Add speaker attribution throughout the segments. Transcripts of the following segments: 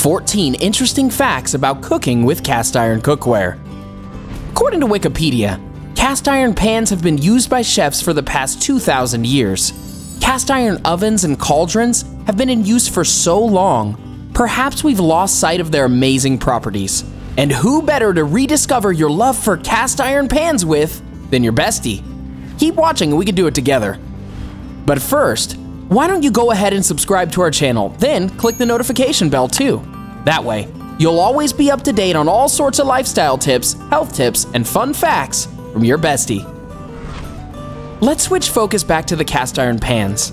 Speaker 1: 14 interesting facts about cooking with cast iron cookware. According to Wikipedia, cast iron pans have been used by chefs for the past 2,000 years. Cast iron ovens and cauldrons have been in use for so long, perhaps we've lost sight of their amazing properties. And who better to rediscover your love for cast iron pans with than your bestie? Keep watching and we can do it together. But first, why don't you go ahead and subscribe to our channel, then click the notification bell too. That way, you'll always be up to date on all sorts of lifestyle tips, health tips, and fun facts from your bestie. Let's switch focus back to the cast iron pans.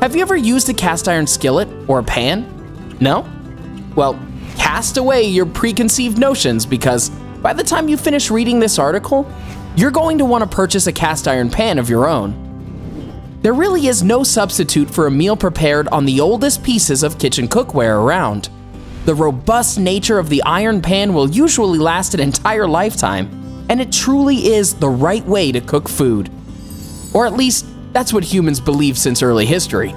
Speaker 1: Have you ever used a cast iron skillet or a pan? No? Well, cast away your preconceived notions because by the time you finish reading this article, you're going to want to purchase a cast iron pan of your own. There really is no substitute for a meal prepared on the oldest pieces of kitchen cookware around. The robust nature of the iron pan will usually last an entire lifetime, and it truly is the right way to cook food. Or at least, that's what humans believe since early history.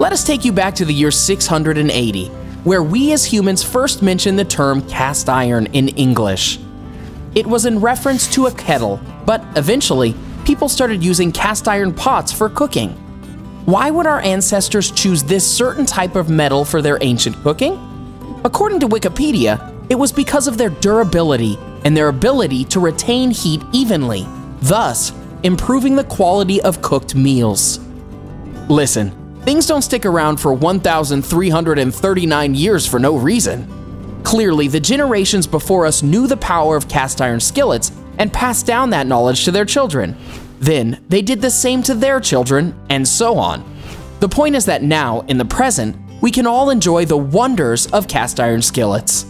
Speaker 1: Let us take you back to the year 680, where we as humans first mentioned the term cast iron in English. It was in reference to a kettle, but eventually, people started using cast iron pots for cooking. Why would our ancestors choose this certain type of metal for their ancient cooking? According to Wikipedia, it was because of their durability and their ability to retain heat evenly, thus improving the quality of cooked meals. Listen, things don't stick around for 1,339 years for no reason. Clearly, the generations before us knew the power of cast iron skillets and passed down that knowledge to their children. Then they did the same to their children, and so on. The point is that now, in the present, we can all enjoy the wonders of cast iron skillets.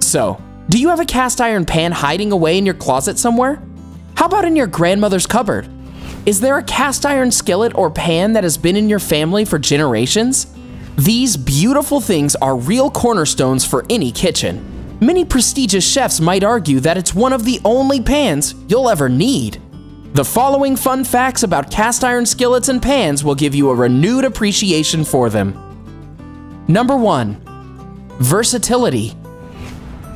Speaker 1: So, do you have a cast iron pan hiding away in your closet somewhere? How about in your grandmother's cupboard? Is there a cast iron skillet or pan that has been in your family for generations? These beautiful things are real cornerstones for any kitchen. Many prestigious chefs might argue that it's one of the only pans you'll ever need. The following fun facts about cast iron skillets and pans will give you a renewed appreciation for them. Number 1. Versatility.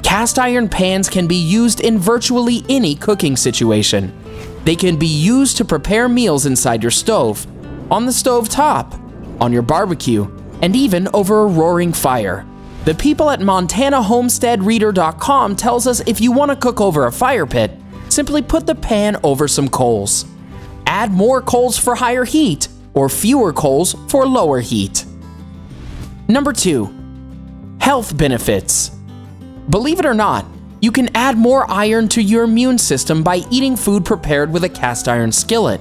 Speaker 1: Cast iron pans can be used in virtually any cooking situation. They can be used to prepare meals inside your stove, on the stove top, on your barbecue, and even over a roaring fire. The people at MontanaHomesteadReader.com tells us if you want to cook over a fire pit, simply put the pan over some coals. Add more coals for higher heat, or fewer coals for lower heat. Number 2. Health benefits. Believe it or not, you can add more iron to your immune system by eating food prepared with a cast iron skillet.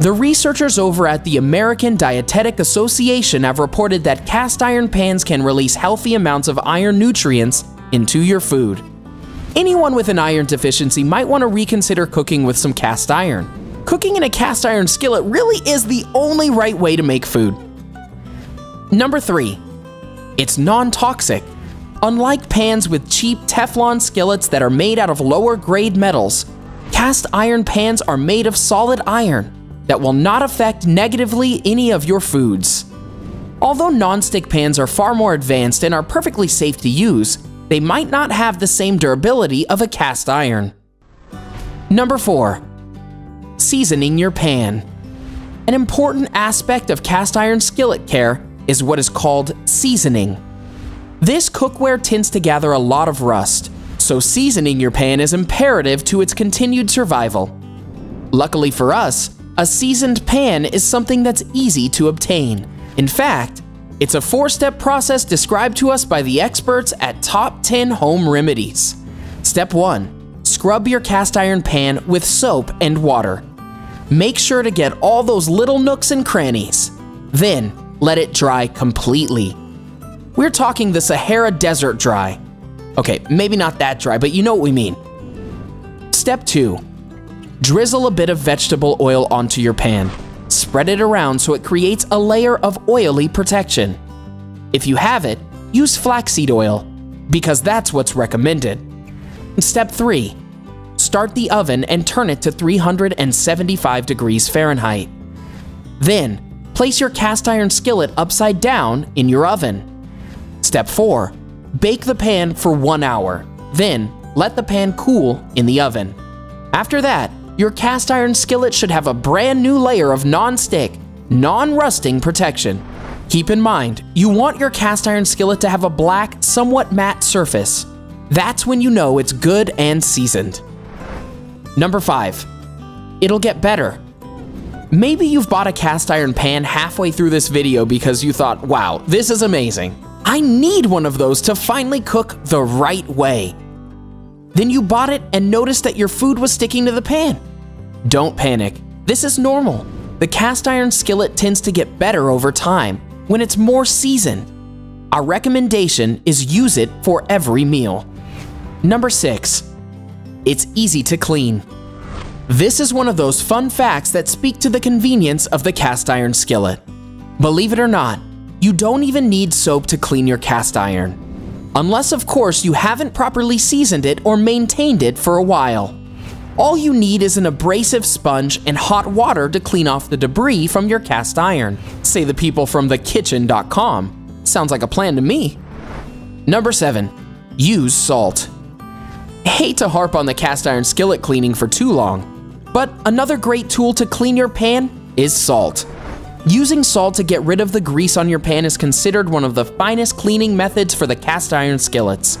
Speaker 1: The researchers over at the American Dietetic Association have reported that cast iron pans can release healthy amounts of iron nutrients into your food. Anyone with an iron deficiency might want to reconsider cooking with some cast iron. Cooking in a cast iron skillet really is the only right way to make food. Number 3. It's non-toxic. Unlike pans with cheap Teflon skillets that are made out of lower grade metals, cast iron pans are made of solid iron, that will not affect negatively any of your foods. Although non-stick pans are far more advanced and are perfectly safe to use, they might not have the same durability of a cast iron. Number 4. Seasoning your pan. An important aspect of cast iron skillet care is what is called seasoning. This cookware tends to gather a lot of rust, so seasoning your pan is imperative to its continued survival. Luckily for us, a seasoned pan is something that's easy to obtain. In fact, it's a four-step process described to us by the experts at Top 10 Home Remedies. Step 1. Scrub your cast iron pan with soap and water. Make sure to get all those little nooks and crannies. Then, let it dry completely. We're talking the Sahara Desert dry. Okay, maybe not that dry, but you know what we mean. Step 2. Drizzle a bit of vegetable oil onto your pan. Spread it around so it creates a layer of oily protection. If you have it, use flaxseed oil, because that's what's recommended. Step 3. Start the oven and turn it to 375 degrees Fahrenheit. Then, place your cast iron skillet upside down in your oven. Step 4. Bake the pan for 1 hour. Then, let the pan cool in the oven. After that, your cast iron skillet should have a brand new layer of non-stick, non-rusting protection. Keep in mind, you want your cast iron skillet to have a black, somewhat matte surface. That's when you know it's good and seasoned. Number 5. It'll get better. Maybe you've bought a cast iron pan halfway through this video because you thought, wow, this is amazing. I need one of those to finally cook the right way. Then you bought it and noticed that your food was sticking to the pan. Don't panic, this is normal. The cast iron skillet tends to get better over time when it's more seasoned. Our recommendation is use it for every meal. Number 6. It's easy to clean. This is one of those fun facts that speak to the convenience of the cast iron skillet. Believe it or not, you don't even need soap to clean your cast iron. Unless of course you haven't properly seasoned it or maintained it for a while. All you need is an abrasive sponge and hot water to clean off the debris from your cast iron, say the people from thekitchen.com. Sounds like a plan to me. Number 7. Use salt. Hate to harp on the cast iron skillet cleaning for too long, but another great tool to clean your pan is salt. Using salt to get rid of the grease on your pan is considered one of the finest cleaning methods for the cast iron skillets.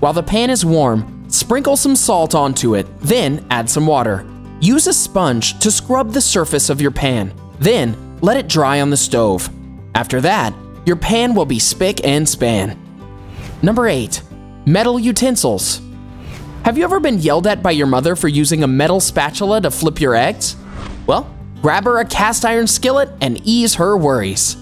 Speaker 1: While the pan is warm, Sprinkle some salt onto it, then add some water. Use a sponge to scrub the surface of your pan, then let it dry on the stove. After that, your pan will be spick and span. Number 8. Metal utensils. Have you ever been yelled at by your mother for using a metal spatula to flip your eggs? Well, grab her a cast iron skillet and ease her worries.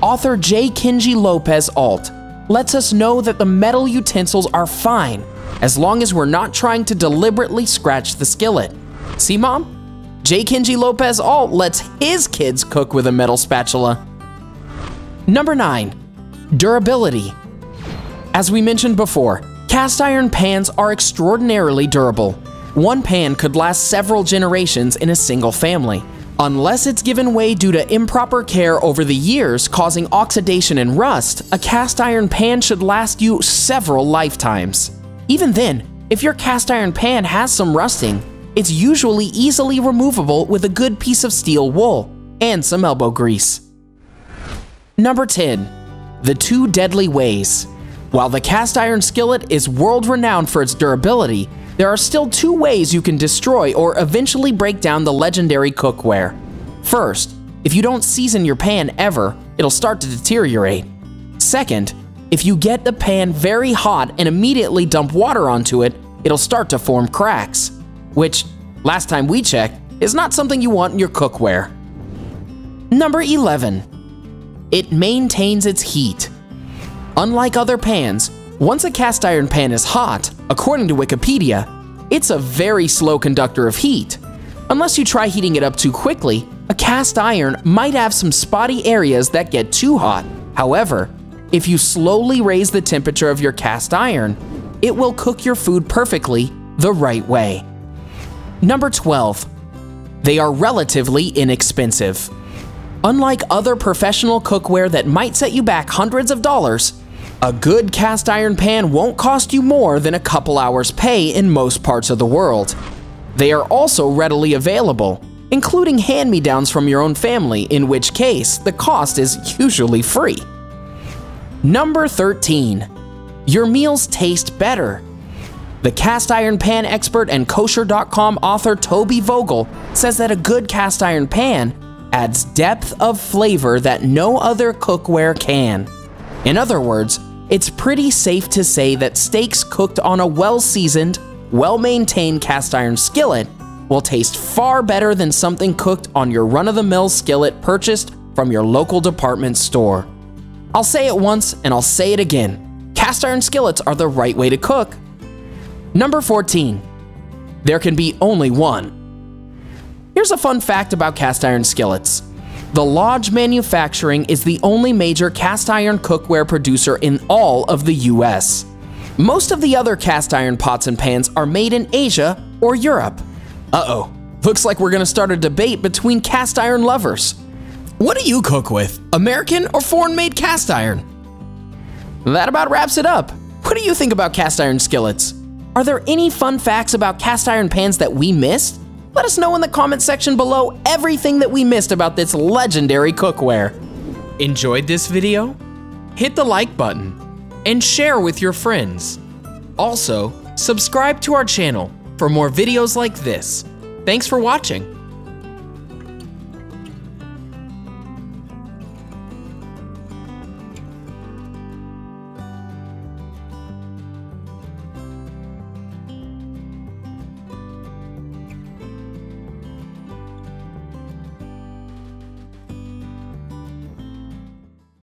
Speaker 1: Author J. Kenji Lopez Alt lets us know that the metal utensils are fine as long as we're not trying to deliberately scratch the skillet. See, Mom? J. Kenji Lopez Alt lets his kids cook with a metal spatula. Number 9. Durability. As we mentioned before, cast iron pans are extraordinarily durable. One pan could last several generations in a single family. Unless it's given way due to improper care over the years causing oxidation and rust, a cast iron pan should last you several lifetimes. Even then, if your cast iron pan has some rusting, it's usually easily removable with a good piece of steel wool and some elbow grease. Number 10. The Two Deadly Ways. While the cast iron skillet is world renowned for its durability, there are still two ways you can destroy or eventually break down the legendary cookware. First, if you don't season your pan ever, it'll start to deteriorate. Second, if you get the pan very hot and immediately dump water onto it, it'll start to form cracks, which, last time we checked, is not something you want in your cookware. Number 11. It maintains its heat. Unlike other pans, once a cast iron pan is hot, according to Wikipedia, it's a very slow conductor of heat. Unless you try heating it up too quickly, a cast iron might have some spotty areas that get too hot. However, if you slowly raise the temperature of your cast iron, it will cook your food perfectly the right way. Number 12. They are relatively inexpensive. Unlike other professional cookware that might set you back hundreds of dollars, a good cast iron pan won't cost you more than a couple hours pay in most parts of the world. They are also readily available, including hand-me-downs from your own family, in which case the cost is usually free. Number 13. Your meals taste better. The cast iron pan expert and kosher.com author Toby Vogel says that a good cast iron pan adds depth of flavor that no other cookware can. In other words, it's pretty safe to say that steaks cooked on a well-seasoned, well-maintained cast iron skillet will taste far better than something cooked on your run-of-the-mill skillet purchased from your local department store. I'll say it once and I'll say it again. Cast iron skillets are the right way to cook. Number 14. There can be only one. Here's a fun fact about cast iron skillets. The Lodge Manufacturing is the only major cast iron cookware producer in all of the US. Most of the other cast iron pots and pans are made in Asia or Europe. Uh-oh, looks like we're gonna start a debate between cast iron lovers. What do you cook with? American or foreign made cast iron? That about wraps it up. What do you think about cast iron skillets? Are there any fun facts about cast iron pans that we missed? Let us know in the comment section below everything that we missed about this legendary cookware. Enjoyed this video? Hit the like button and share with your friends. Also, subscribe to our channel for more videos like this. Thanks for watching.